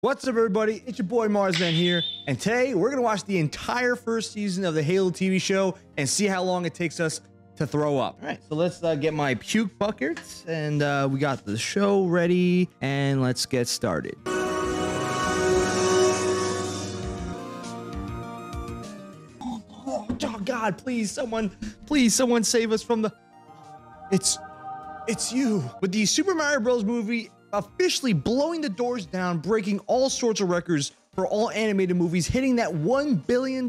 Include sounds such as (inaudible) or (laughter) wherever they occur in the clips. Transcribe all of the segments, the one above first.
What's up, everybody? It's your boy Marzzman here, and today we're gonna watch the entire first season of the Halo TV show and see how long it takes us to throw up. All right, so let's uh, get my puke buckets, and uh, we got the show ready, and let's get started. Oh, oh God, please, someone, please, someone save us from the. It's, it's you. With the Super Mario Bros. movie officially blowing the doors down, breaking all sorts of records for all animated movies, hitting that $1 billion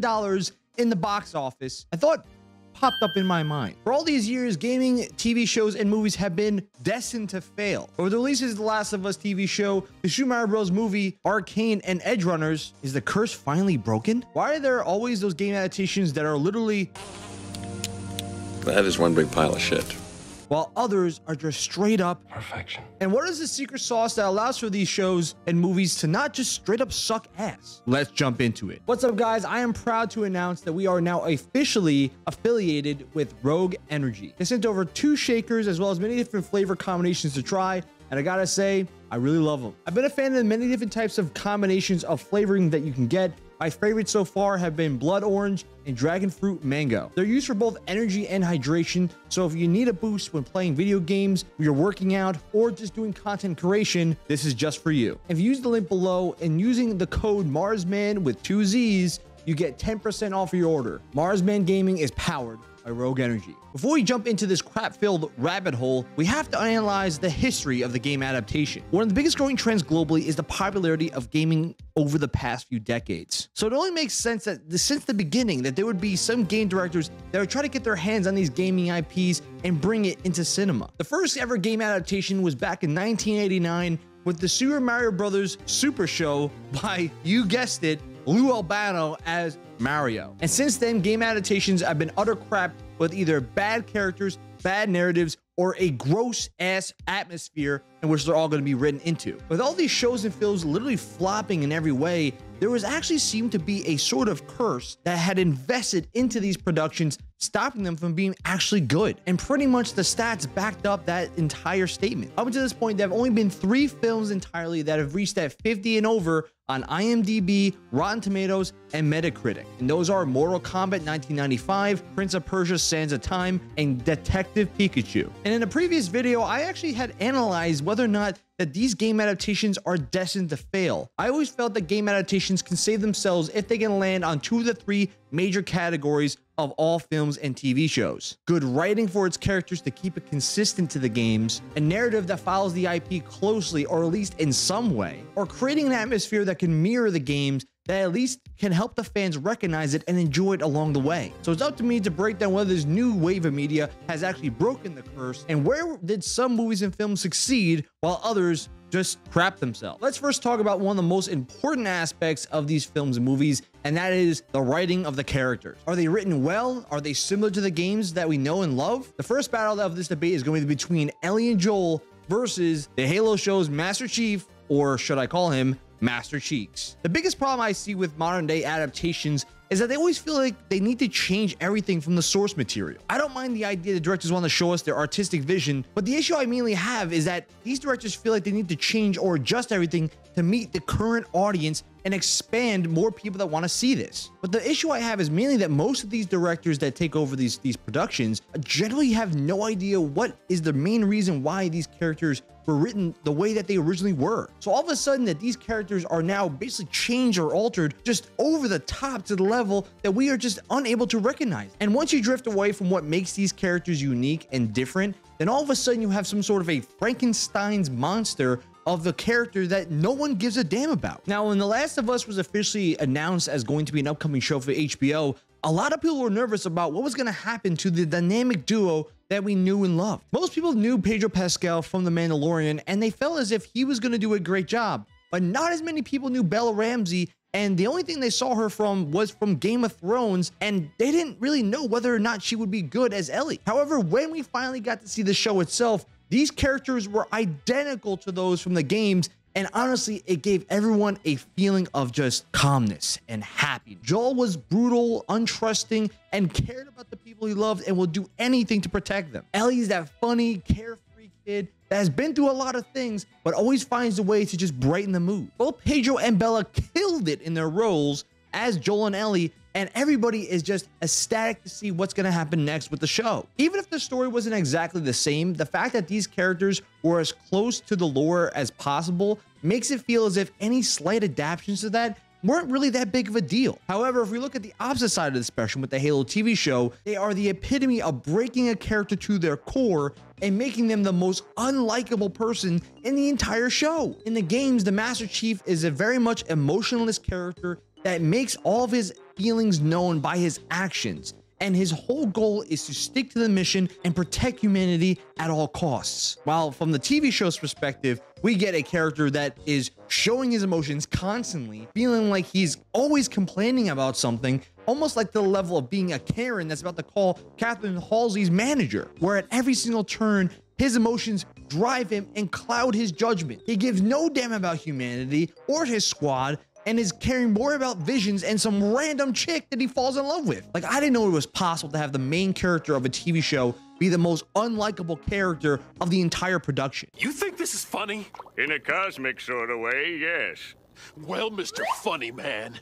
in the box office. I thought popped up in my mind. For all these years, gaming, TV shows, and movies have been destined to fail. Over the releases of The Last of Us TV show, the Mario Bros. movie, Arcane, and Edgerunners, is the curse finally broken? Why are there always those game adaptations that are literally... That is one big pile of shit while others are just straight up perfection. And what is the secret sauce that allows for these shows and movies to not just straight up suck ass? Let's jump into it. What's up, guys? I am proud to announce that we are now officially affiliated with Rogue Energy. They sent over two shakers as well as many different flavor combinations to try. And I gotta say, I really love them. I've been a fan of the many different types of combinations of flavoring that you can get. My favorites so far have been blood orange and dragon fruit mango. They're used for both energy and hydration, so if you need a boost when playing video games, you're working out, or just doing content creation, this is just for you. If you use the link below and using the code Marzzman with two Z's, you get 10% off your order. Marzzman Gaming is powered by Rogue Energy. Before we jump into this crap-filled rabbit hole, we have to analyze the history of the game adaptation. One of the biggest growing trends globally is the popularity of gaming over the past few decades. So it only makes sense that since the beginning that there would be some game directors that would try to get their hands on these gaming IPs and bring it into cinema. The first ever game adaptation was back in 1989 with the Super Mario Brothers Super Show by, you guessed it, Lou Albano as Mario. And since then, game adaptations have been utter crap with either bad characters, bad narratives, or a gross ass atmosphere in which they're all going to be written into. With all these shows and films literally flopping in every way, there was actually seemed to be a sort of curse that had invested into these productions, stopping them from being actually good. And pretty much the stats backed up that entire statement. Up until this point, there have only been three films entirely that have reached that 50 and over on IMDb, Rotten Tomatoes, and Metacritic. And those are Mortal Kombat 1995, Prince of Persia Sands of Time, and Detective Pikachu. And in a previous video, I actually had analyzed whether or not that these game adaptations are destined to fail. I always felt that game adaptations can save themselves if they can land on two of the three major categories of all films and TV shows. Good writing for its characters to keep it consistent to the games, a narrative that follows the IP closely or at least in some way, or creating an atmosphere that can mirror the games that at least can help the fans recognize it and enjoy it along the way. So it's up to me to break down whether this new wave of media has actually broken the curse and where did some movies and films succeed while others just crap themselves. Let's first talk about one of the most important aspects of these films and movies, and that is the writing of the characters. Are they written well? Are they similar to the games that we know and love? The first battle of this debate is going to be between Ellie and Joel versus the Halo show's Master Chief, or should I call him Master Cheeks. The biggest problem I see with modern day adaptations is that they always feel like they need to change everything from the source material. I don't mind the idea that directors want to show us their artistic vision, but the issue I mainly have is that these directors feel like they need to change or adjust everything to meet the current audience and expand more people that want to see this. But the issue I have is mainly that most of these directors that take over these these productions generally have no idea what is the main reason why these characters were written the way that they originally were. So all of a sudden that these characters are now basically changed or altered just over the top to the level that we are just unable to recognize. And once you drift away from what makes these characters unique and different, then all of a sudden you have some sort of a Frankenstein's monster of the character that no one gives a damn about. Now, when The Last of Us was officially announced as going to be an upcoming show for HBO, a lot of people were nervous about what was going to happen to the dynamic duo that we knew and loved. Most people knew Pedro Pascal from The Mandalorian, and they felt as if he was going to do a great job. But not as many people knew Bella Ramsey, and the only thing they saw her from was from Game of Thrones, and they didn't really know whether or not she would be good as Ellie. However, when we finally got to see the show itself, these characters were identical to those from the games, and honestly, it gave everyone a feeling of just calmness and happiness. Joel was brutal, untrusting, and cared about the people he loved and will do anything to protect them. Ellie's that funny, carefree kid that has been through a lot of things, but always finds a way to just brighten the mood. Both Pedro and Bella killed it in their roles as Joel and Ellie, and everybody is just ecstatic to see what's going to happen next with the show. Even if the story wasn't exactly the same, the fact that these characters were as close to the lore as possible makes it feel as if any slight adaptations to that weren't really that big of a deal. However, if we look at the opposite side of the spectrum with the Halo TV show, they are the epitome of breaking a character to their core and making them the most unlikable person in the entire show. In the games, the Master Chief is a very much emotionless character that makes all of his feelings known by his actions and his whole goal is to stick to the mission and protect humanity at all costs. While from the TV show's perspective, we get a character that is showing his emotions constantly, feeling like he's always complaining about something, almost like the level of being a Karen that's about to call Catherine Halsey's manager, where at every single turn, his emotions drive him and cloud his judgment. He gives no damn about humanity or his squad and is caring more about visions and some random chick that he falls in love with. Like, I didn't know it was possible to have the main character of a TV show be the most unlikable character of the entire production. You think this is funny? In a cosmic sort of way, yes. Well, Mr. Funny Man,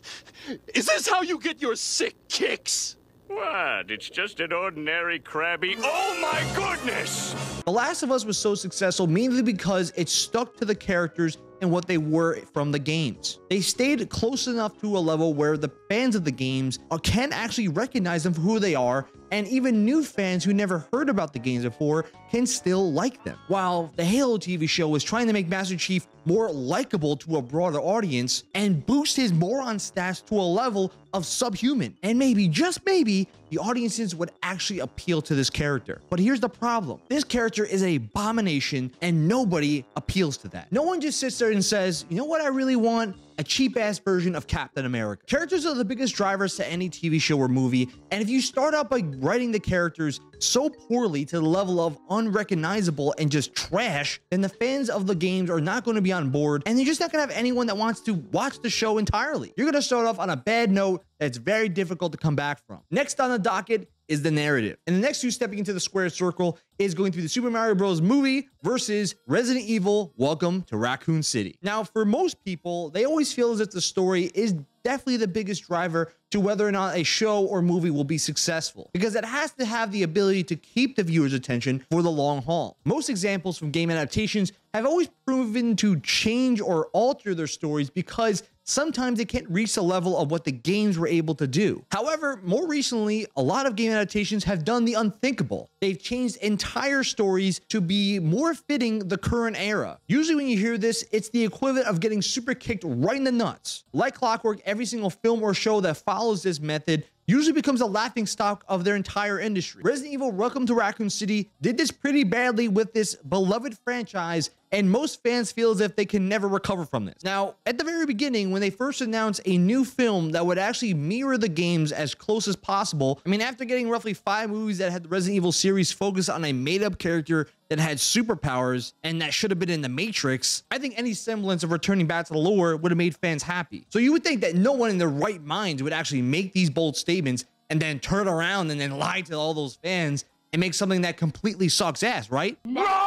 is this how you get your sick kicks? What? It's just an ordinary crabby. Oh my goodness! The Last of Us was so successful mainly because it stuck to the characters and what they were from the games. They stayed close enough to a level where the fans of the games can actually recognize them for who they are and even new fans who never heard about the games before can still like them. While the Halo TV show was trying to make Master Chief more likable to a broader audience and boost his moron stats to a level of subhuman. And maybe, just maybe, the audiences would actually appeal to this character. But here's the problem. This character is a abomination and nobody appeals to that. No one just sits there and says, you know what I really want? A cheap ass version of Captain America. Characters are the biggest drivers to any TV show or movie, and if you start out by writing the characters so poorly to the level of unrecognizable and just trash, then the fans of the games are not going to be on board, and you're just not going to have anyone that wants to watch the show entirely. You're going to start off on a bad note that's very difficult to come back from. Next on the docket is the narrative. And the next two stepping into the square circle is going through the Super Mario Bros. movie versus Resident Evil Welcome to Raccoon City. Now, for most people, they always feel as if the story is definitely the biggest driver to whether or not a show or movie will be successful because it has to have the ability to keep the viewer's attention for the long haul. Most examples from game adaptations have always proven to change or alter their stories because sometimes they can't reach the level of what the games were able to do. However, more recently, a lot of game adaptations have done the unthinkable. They've changed entire stories to be more fitting the current era. Usually when you hear this, it's the equivalent of getting super kicked right in the nuts. Like clockwork, every single film or show that follows this method usually becomes a laughing stock of their entire industry. Resident Evil Welcome to Raccoon City did this pretty badly with this beloved franchise and most fans feel as if they can never recover from this. Now, at the very beginning, when they first announced a new film that would actually mirror the games as close as possible, I mean, after getting roughly five movies that had the Resident Evil series focus on a made up character that had superpowers and that should have been in the Matrix, I think any semblance of returning back to the lore would have made fans happy. So you would think that no one in their right minds would actually make these bold statements and then turn around and then lie to all those fans and make something that completely sucks ass, right? Wrong!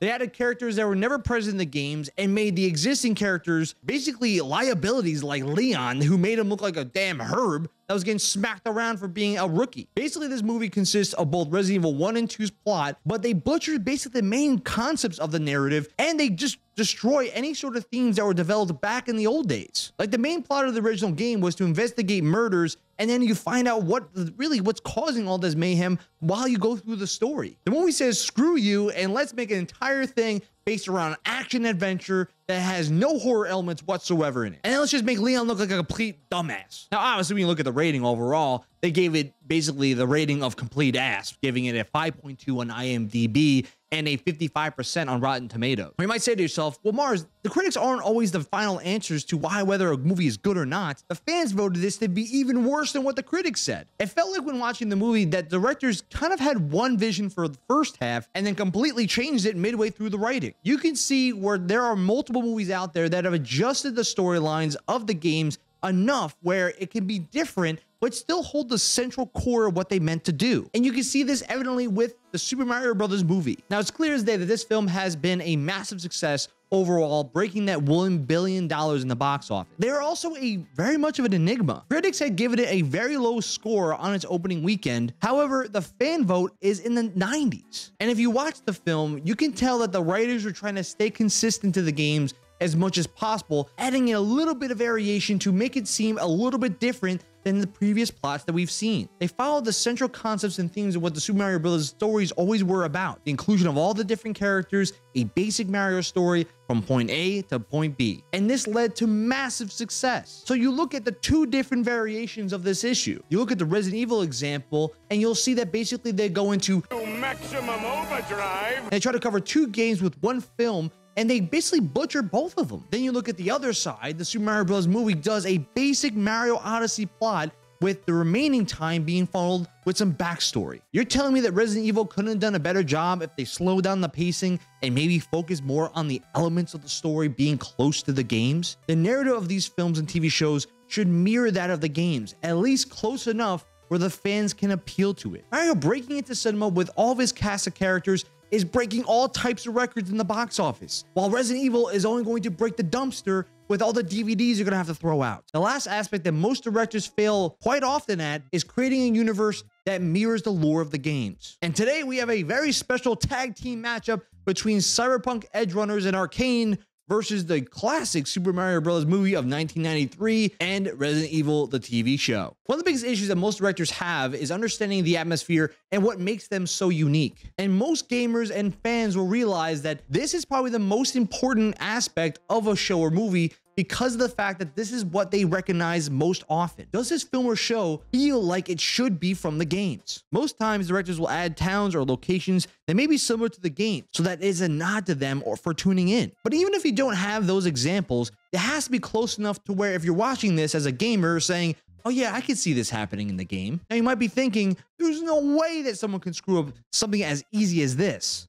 They added characters that were never present in the games and made the existing characters basically liabilities like Leon, who made him look like a damn herb that was getting smacked around for being a rookie. Basically, this movie consists of both Resident Evil 1 and 2's plot, but they butchered basically the main concepts of the narrative and they just destroy any sort of themes that were developed back in the old days. Like the main plot of the original game was to investigate murders and then you find out what really what's causing all this mayhem while you go through the story. The movie says screw you and let's make an entire thing based around action adventure that has no horror elements whatsoever in it. And let's just make Leon look like a complete dumbass. Now, obviously, when you look at the rating overall, they gave it basically the rating of complete ass, giving it a 5.2 on IMDb and a 55% on Rotten Tomatoes. You might say to yourself, well, Mars, the critics aren't always the final answers to why whether a movie is good or not. The fans voted this to be even worse than what the critics said. It felt like when watching the movie that directors kind of had one vision for the first half and then completely changed it midway through the writing. You can see where there are multiple movies out there that have adjusted the storylines of the games enough where it can be different but still hold the central core of what they meant to do. And you can see this evidently with the Super Mario Brothers movie. Now, it's clear as day that this film has been a massive success overall, breaking that $1 billion in the box office. They are also a very much of an enigma. Critics had given it a very low score on its opening weekend. However, the fan vote is in the 90s. And if you watch the film, you can tell that the writers were trying to stay consistent to the games as much as possible, adding in a little bit of variation to make it seem a little bit different than the previous plots that we've seen. They followed the central concepts and themes of what the Super Mario Bros. stories always were about. The inclusion of all the different characters, a basic Mario story from point A to point B. And this led to massive success. So you look at the two different variations of this issue. You look at the Resident Evil example, and you'll see that basically they go into maximum overdrive. They try to cover two games with one film and they basically butcher both of them. Then you look at the other side, the Super Mario Bros. movie does a basic Mario Odyssey plot with the remaining time being funneled with some backstory. You're telling me that Resident Evil couldn't have done a better job if they slowed down the pacing and maybe focused more on the elements of the story being close to the games? The narrative of these films and TV shows should mirror that of the games, at least close enough where the fans can appeal to it. Mario breaking into cinema with all of his cast of characters is breaking all types of records in the box office, while Resident Evil is only going to break the dumpster with all the DVDs you're gonna have to throw out. The last aspect that most directors fail quite often at is creating a universe that mirrors the lore of the games. And today we have a very special tag team matchup between Cyberpunk Edgerunners and Arcane versus the classic Super Mario Bros. movie of 1993 and Resident Evil, the TV show. One of the biggest issues that most directors have is understanding the atmosphere and what makes them so unique. And most gamers and fans will realize that this is probably the most important aspect of a show or movie because of the fact that this is what they recognize most often. Does this film or show feel like it should be from the games? Most times, directors will add towns or locations that may be similar to the game, so that is a nod to them or for tuning in. But even if you don't have those examples, it has to be close enough to where if you're watching this as a gamer saying, oh yeah, I could see this happening in the game. Now you might be thinking, there's no way that someone can screw up something as easy as this.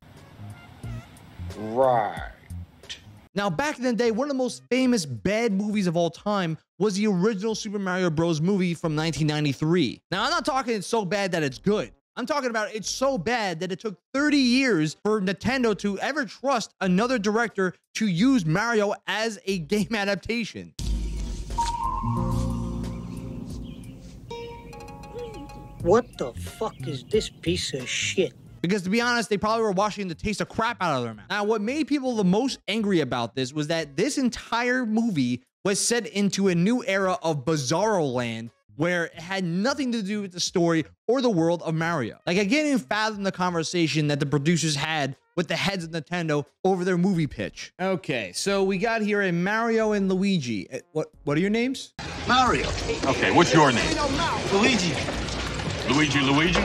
Right. Now, back in the day, one of the most famous bad movies of all time was the original Super Mario Bros. movie from 1993. Now, I'm not talking it's so bad that it's good. I'm talking about it's so bad that it took 30 years for Nintendo to ever trust another director to use Mario as a game (laughs) adaptation. What the fuck is this piece of shit? Because to be honest, they probably were washing the taste of crap out of their mouth. Now, what made people the most angry about this was that this entire movie was set into a new era of Bizarro Land where it had nothing to do with the story or the world of Mario. Like, I can't even fathom the conversation that the producers had with the heads of Nintendo over their movie pitch. Okay, so we got here a Mario and Luigi. Eh, What what are your names? Mario. Okay, what's your name? Luigi. Luigi Luigi?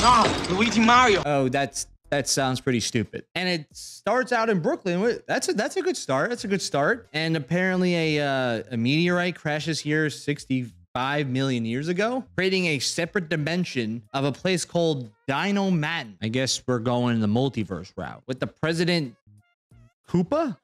No, Luigi Mario. Oh, that's that sounds pretty stupid. And it starts out in Brooklyn. That's a that's a good start. That's a good start. And apparently a uh, a meteorite crashes here 65 million years ago, creating a separate dimension of a place called Dinohattan. I guess we're going the multiverse route with the president Koopa.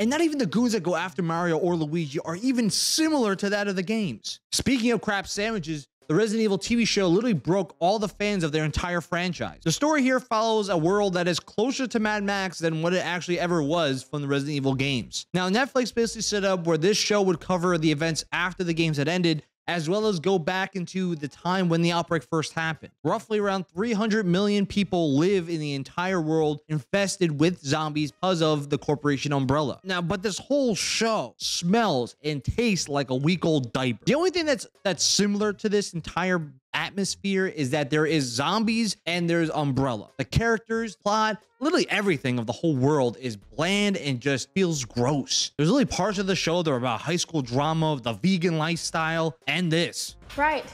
And not even the goons that go after Mario or Luigi are even similar to that of the games. Speaking of crap sandwiches, the Resident Evil TV show literally broke all the fans of their entire franchise. The story here follows a world that is closer to Mad Max than what it actually ever was from the Resident Evil games. Now, Netflix basically set up where this show would cover the events after the games had ended, as well as go back into the time when the outbreak first happened. Roughly around 300 million people live in the entire world infested with zombies because of the corporation umbrella. Now, but this whole show smells and tastes like a week old diaper. The only thing that's that's similar to this entire atmosphere is that there is zombies and there's umbrella. The characters, plot, literally everything of the whole world is bland and just feels gross. There's really parts of the show that are about high school drama, the vegan lifestyle, and this. Right.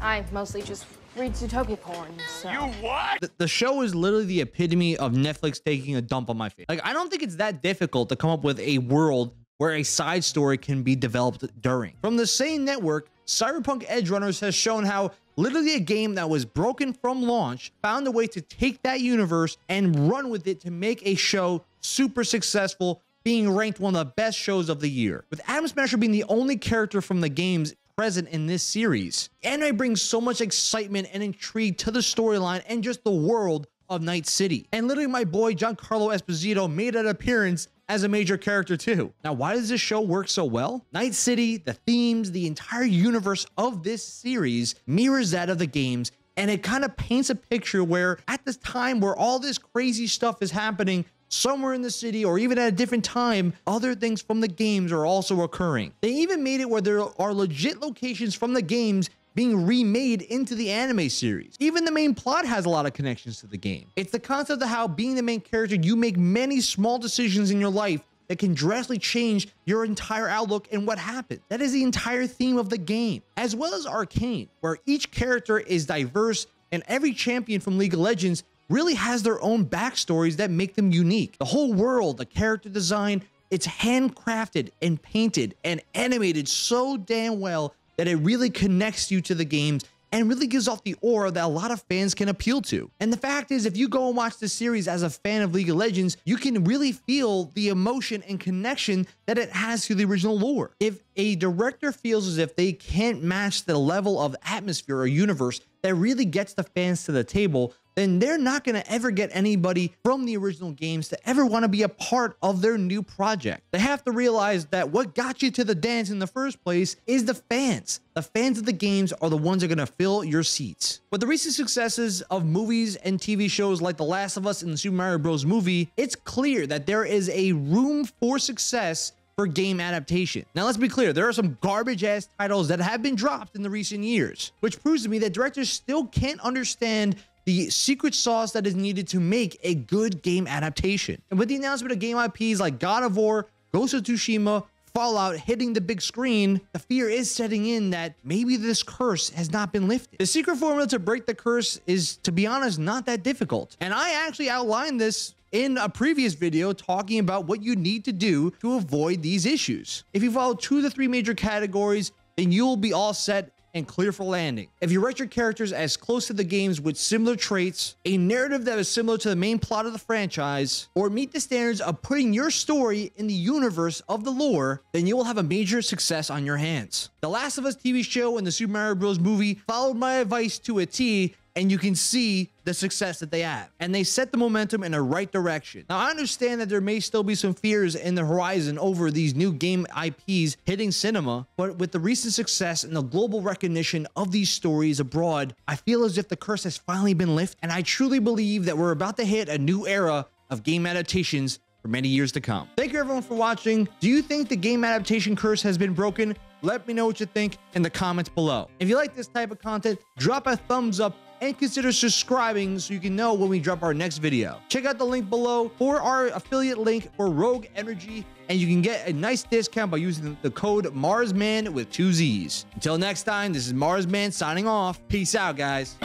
I mostly just read Zootopia porn, so. You what? The, the show is literally the epitome of Netflix taking a dump on my face. Like, I don't think it's that difficult to come up with a world where a side story can be developed during. From the same network, Cyberpunk Edgerunners has shown how literally a game that was broken from launch found a way to take that universe and run with it to make a show super successful being ranked one of the best shows of the year. With Adam Smasher being the only character from the games present in this series. Anime brings so much excitement and intrigue to the storyline and just the world of Night City. And literally, my boy Giancarlo Esposito made an appearance as a major character too. Now, why does this show work so well? Night City, the themes, the entire universe of this series mirrors that of the games. And it kind of paints a picture where, at this time where all this crazy stuff is happening, somewhere in the city or even at a different time, other things from the games are also occurring. They even made it where there are legit locations from the games being remade into the anime series. Even the main plot has a lot of connections to the game. It's the concept of how being the main character, you make many small decisions in your life that can drastically change your entire outlook and what happened. That is the entire theme of the game, as well as Arcane, where each character is diverse and every champion from League of Legends really has their own backstories that make them unique. The whole world, the character design, it's handcrafted and painted and animated so damn well that it really connects you to the games and really gives off the aura that a lot of fans can appeal to. And the fact is, if you go and watch the series as a fan of League of Legends, you can really feel the emotion and connection that it has to the original lore. If a director feels as if they can't match the level of atmosphere or universe that really gets the fans to the table, then they're not going to ever get anybody from the original games to ever want to be a part of their new project. They have to realize that what got you to the dance in the first place is the fans. The fans of the games are the ones that are going to fill your seats. With the recent successes of movies and TV shows like The Last of Us and the Super Mario Bros. movie, it's clear that there is a room for success for game adaptation. Now, let's be clear, there are some garbage ass titles that have been dropped in the recent years, which proves to me that directors still can't understand the secret sauce that is needed to make a good game adaptation. And with the announcement of game IPs like God of War, Ghost of Tsushima, Fallout hitting the big screen, the fear is setting in that maybe this curse has not been lifted. The secret formula to break the curse is, to be honest, not that difficult. And I actually outlined this in a previous video talking about what you need to do to avoid these issues. If you follow two of the three major categories, then you'll be all set and clear for landing. If you write your characters as close to the games with similar traits, a narrative that is similar to the main plot of the franchise, or meet the standards of putting your story in the universe of the lore, then you will have a major success on your hands. The Last of Us TV show and the Super Mario Bros. movie followed my advice to a T and you can see the success that they have. And they set the momentum in the right direction. Now, I understand that there may still be some fears in the horizon over these new game IPs hitting cinema, but with the recent success and the global recognition of these stories abroad, I feel as if the curse has finally been lifted. And I truly believe that we're about to hit a new era of game adaptations for many years to come. Thank you everyone for watching. Do you think the game adaptation curse has been broken? Let me know what you think in the comments below. If you like this type of content, drop a thumbs up and consider subscribing so you can know when we drop our next video. Check out the link below for our affiliate link for Rogue Energy, and you can get a nice discount by using the code Marzzman with two Z's. Until next time, this is Marzzman signing off. Peace out, guys.